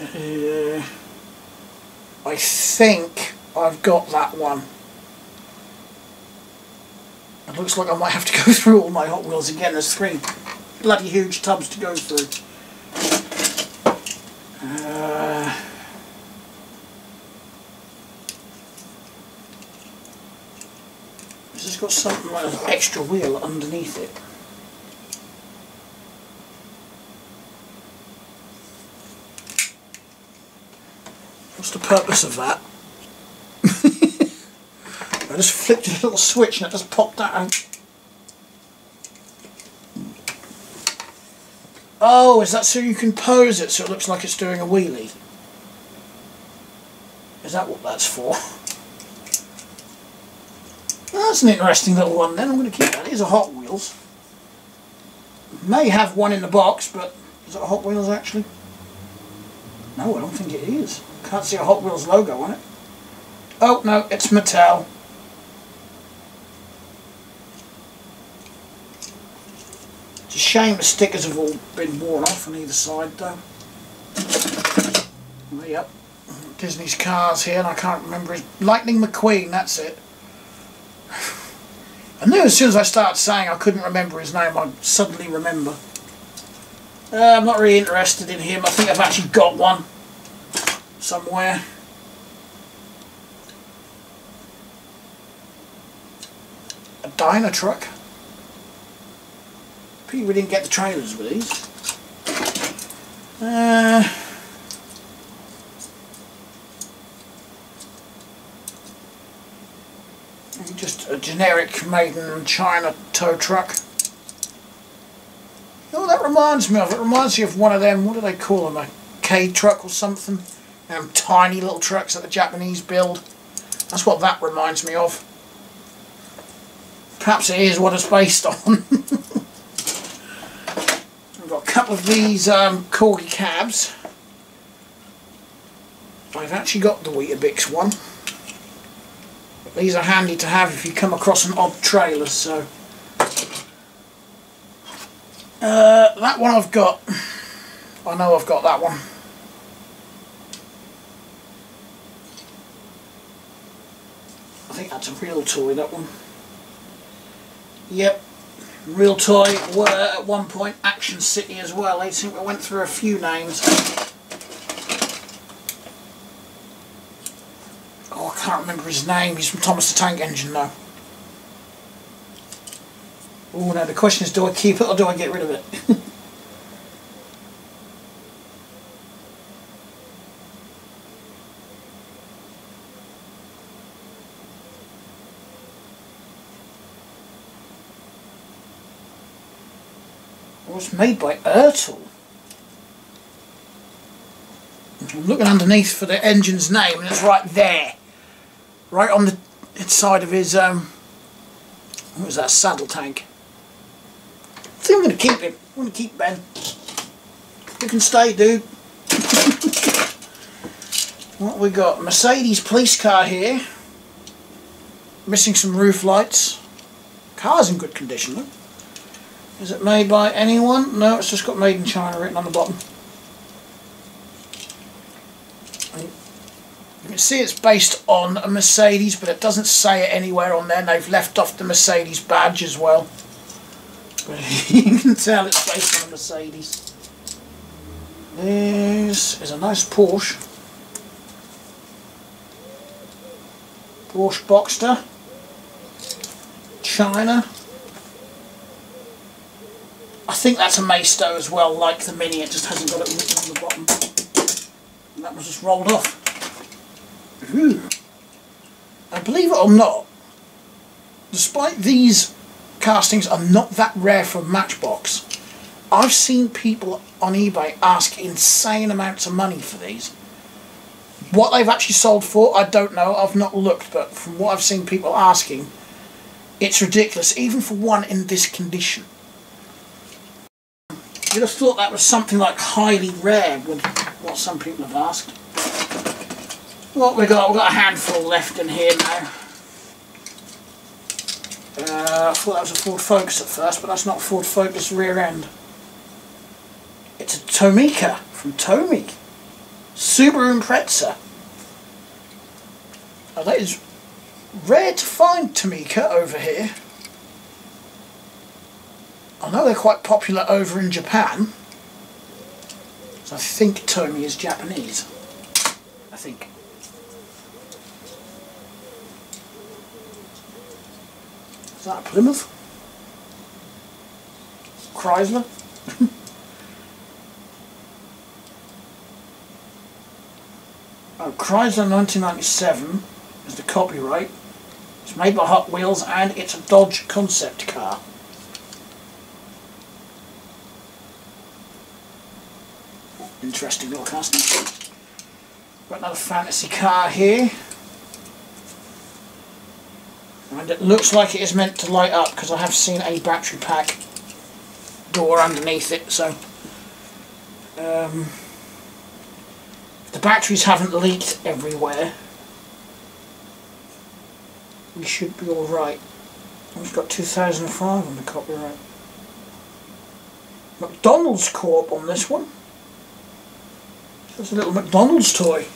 Uh, I think I've got that one. It looks like I might have to go through all my Hot Wheels again. There's three bloody huge tubs to go through. Uh, this has got something like an extra wheel underneath it. What's the purpose of that? I just flipped a little switch and it just popped out. Oh, is that so you can pose it so it looks like it's doing a wheelie? Is that what that's for? that's an interesting little one then, I'm going to keep that. These are Hot Wheels. May have one in the box, but is it Hot Wheels actually? No, I don't think it is. Can't see a Hot Wheels logo on it. Oh, no, it's Mattel. It's a shame the stickers have all been worn off on either side though. Yep. Disney's cars here and I can't remember his... Lightning McQueen, that's it. I knew as soon as I started saying I couldn't remember his name, I'd suddenly remember. Uh, I'm not really interested in him. I think I've actually got one somewhere. A diner truck. Pity we didn't get the trailers with these. Uh, just a generic made in China tow truck. Oh, that reminds me of, it reminds me of one of them, what do they call them, a K truck or something? Them tiny little trucks that the Japanese build. That's what that reminds me of. Perhaps it is what it's based on. I've got a couple of these um, Corgi cabs. I've actually got the Weetabix one. But these are handy to have if you come across an odd trailer, so... Uh, that one I've got. I know I've got that one. I think that's a Realtoy, that one. Yep. Realtoy were at one point Action City as well. I think we went through a few names. Oh, I can't remember his name. He's from Thomas the Tank Engine though. Oh, now the question is, do I keep it or do I get rid of it? was made by Ertl. I'm looking underneath for the engine's name and it's right there. Right on the inside of his, um, what was that, saddle tank. I think I'm going to keep him. I'm going to keep Ben. You can stay, dude. what we got? Mercedes police car here. Missing some roof lights. Car's in good condition though. Is it made by anyone? No, it's just got made in China written on the bottom. You can see it's based on a Mercedes, but it doesn't say it anywhere on there. And they've left off the Mercedes badge as well. you can tell it's based on a Mercedes. This is a nice Porsche. Porsche Boxster. China. I think that's a Maisto as well, like the Mini, it just hasn't got it written on the bottom. And that was just rolled off. Ooh. And believe it or not, despite these castings are not that rare for Matchbox. I've seen people on eBay ask insane amounts of money for these. What they've actually sold for, I don't know. I've not looked, but from what I've seen people asking, it's ridiculous, even for one in this condition. You'd have thought that was something like highly rare, with what some people have asked. What we got? We've got a handful left in here now. Uh, I thought that was a Ford Focus at first, but that's not a Ford Focus rear end. It's a Tomica from Tomy. Subaru Impreza. Now that is rare to find Tomica over here. I know they're quite popular over in Japan. So I think Tomy is Japanese. I think. Is that Plymouth? Chrysler? oh, Chrysler 1997 is the copyright. It's made by Hot Wheels and it's a Dodge concept car. Interesting little casting. Got another fantasy car here. And it looks like it is meant to light up because I have seen a battery pack door underneath it so um, the batteries haven't leaked everywhere we should be alright. We've got 2005 on the copyright. McDonald's Corp on this one. It's a little McDonald's toy.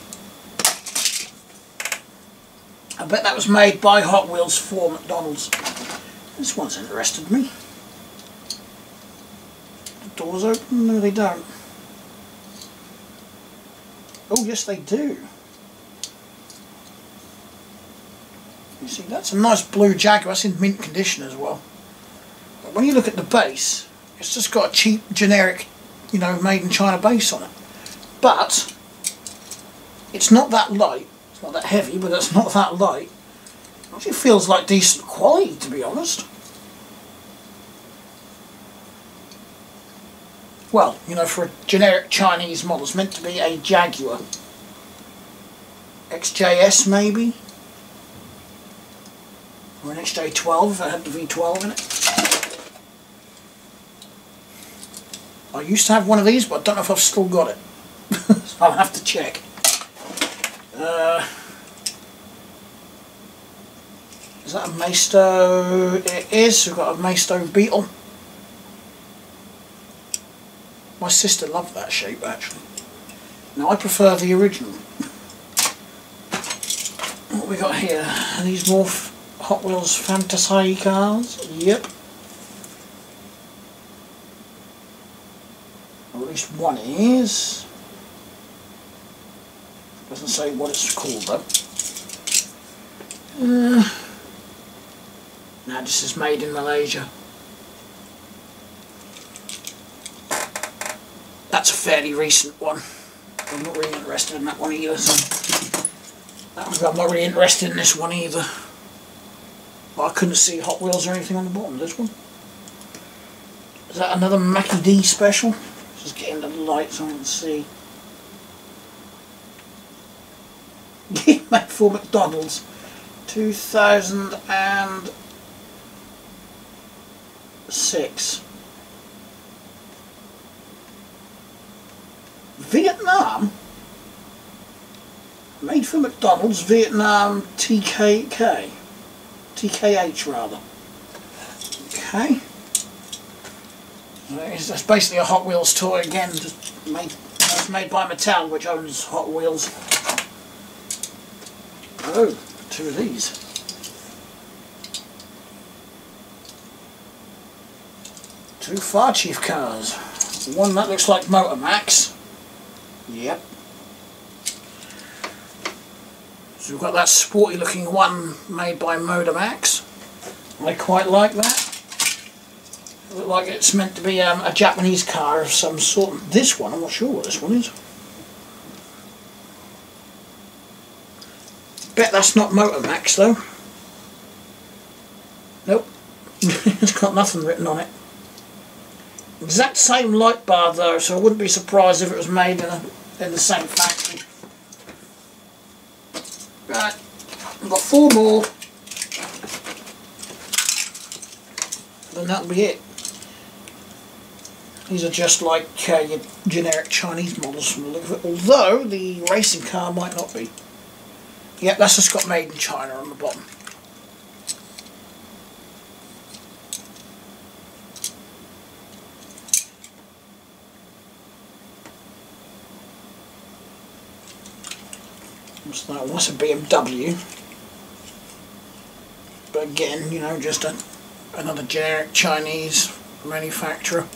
I bet that was made by Hot Wheels for McDonald's. This one's interested me. The doors open? No, they don't. Oh, yes, they do. You see, that's a nice blue Jaguar. That's in mint condition as well. But when you look at the base, it's just got a cheap, generic, you know, made in China base on it. But, it's not that light. It's not that heavy, but it's not that light. It actually feels like decent quality, to be honest. Well, you know, for a generic Chinese model, it's meant to be a Jaguar. XJS, maybe? Or an XJ12 if it had the V12 in it. I used to have one of these, but I don't know if I've still got it. I'll have to check. Uh, is that a Maisto? It is. We've got a Maisto Beetle. My sister loved that shape actually. Now I prefer the original. What we got here? Are these more Hot Wheels Fantasy cars? Yep. Or at least one is. Doesn't say what it's called though. Uh, now this is made in Malaysia. That's a fairly recent one. I'm not really interested in that one either. So I'm not really interested in this one either. But I couldn't see Hot Wheels or anything on the bottom of this one. Is that another Mackie D special? Just getting the lights on can see. Made for McDonald's. 2006. Vietnam? Made for McDonald's Vietnam TKK. TKH rather. Okay. That's basically a Hot Wheels toy again, just made, made by Mattel, which owns Hot Wheels. Oh, two of these. Two Fire Chief cars. One that looks like Motor Max. Yep. So we've got that sporty looking one made by Motor Max. I quite like that. Look like it's meant to be um, a Japanese car of some sort. This one, I'm not sure what this one is. Bet that's not Motor Max though. Nope. it's got nothing written on it. Exact same light bar though, so I wouldn't be surprised if it was made in, a, in the same factory. Right, I've got four more. Then that'll be it. These are just like uh, your generic Chinese models from the look of it, although the racing car might not be. Yep, that's just got made in China on the bottom. What's that? What's a BMW? But again, you know, just a, another generic Chinese manufacturer.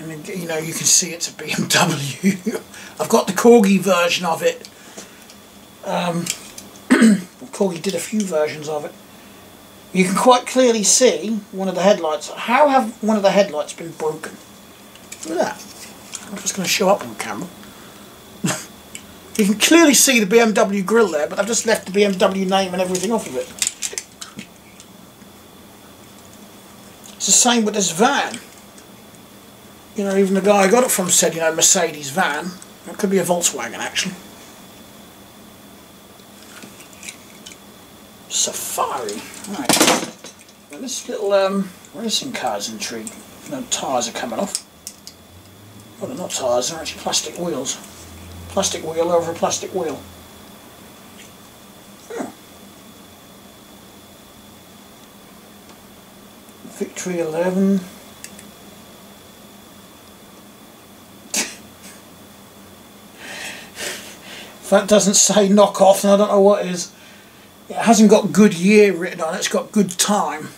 And you know, you can see it's a BMW. I've got the Corgi version of it. Um, Corgi did a few versions of it. You can quite clearly see one of the headlights. How have one of the headlights been broken? Look at that. I'm just going to show up on camera. you can clearly see the BMW grill there, but I've just left the BMW name and everything off of it. It's the same with this van. You know, even the guy I got it from said, you know, Mercedes van. It could be a Volkswagen, actually. Safari. Right. Well, this little um, racing car's intriguing. No tyres are coming off. Well, they're not tyres, they're actually plastic wheels. Plastic wheel over a plastic wheel. Victory 11. If that doesn't say knock off, then I don't know what is. It hasn't got Goodyear written on it, it's got good time.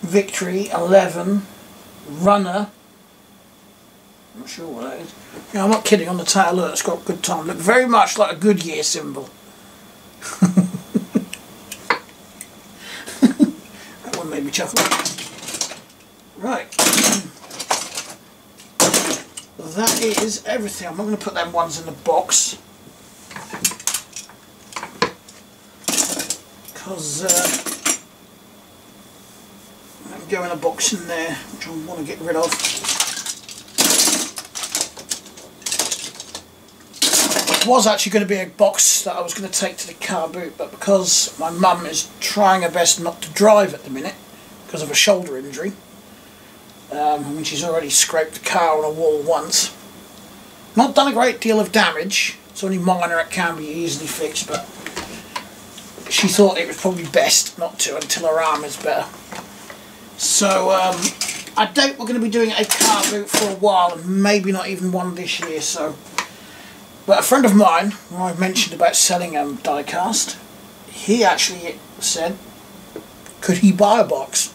Victory 11. Runner. I'm not sure what that is. I'm not kidding, on the tail it's got good time. Look very much like a Goodyear symbol. that one made me chuckle. Right. That is everything. I'm not going to put them ones in the box. Because uh, I'm going a box in there, which I want to get rid of. It was actually going to be a box that I was going to take to the car boot, but because my mum is trying her best not to drive at the minute because of a shoulder injury, um, I mean she's already scraped the car on a wall once. Not done a great deal of damage, it's only minor, it can be easily fixed, but she thought it was probably best not to until her arm is better. So um, I doubt we're going to be doing a car boot for a while, and maybe not even one this year, so but a friend of mine, when I mentioned about selling um, diecast, he actually said, could he buy a box?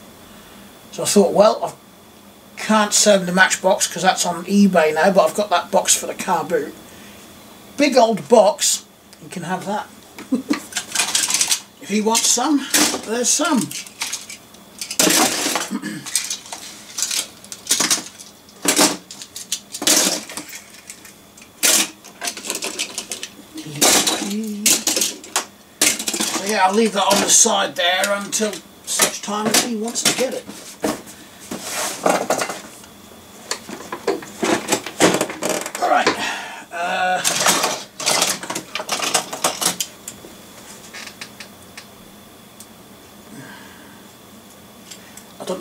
So I thought, well, I can't sell the Matchbox because that's on eBay now, but I've got that box for the car boot. Big old box, you can have that. if he wants some, there's some. yeah, I'll leave that on the side there until such time as he wants to get it. Alright. Uh,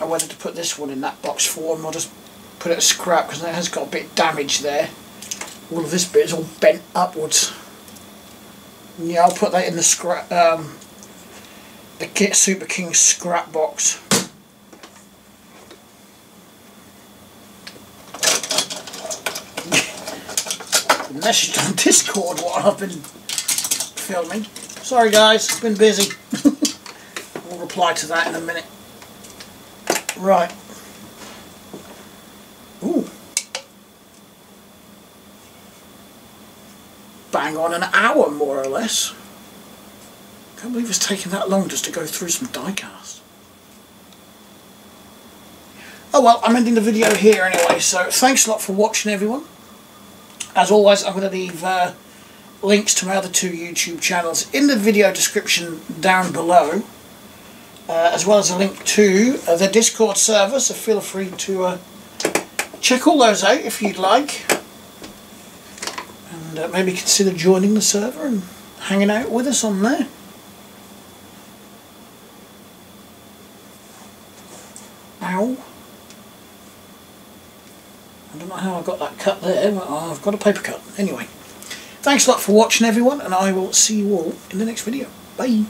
Don't whether to put this one in that box form or just put it as scrap because it has got a bit of damage there. All of this bit is all bent upwards. Yeah, I'll put that in the scrap, um, the Kit Super King scrap box. message on Discord while I've been filming. Sorry guys, been busy. I'll reply to that in a minute. Right. Ooh. bang on an hour more or less. Can't believe it's taken that long just to go through some diecast. Oh well, I'm ending the video here anyway, so thanks a lot for watching everyone. As always, I'm going to leave uh, links to my other two YouTube channels in the video description down below. Uh, as well as a link to uh, the Discord server, so feel free to uh, check all those out if you'd like and uh, maybe consider joining the server and hanging out with us on there. Ow. I don't know how I got that cut there, but I've got a paper cut. Anyway, thanks a lot for watching everyone, and I will see you all in the next video. Bye.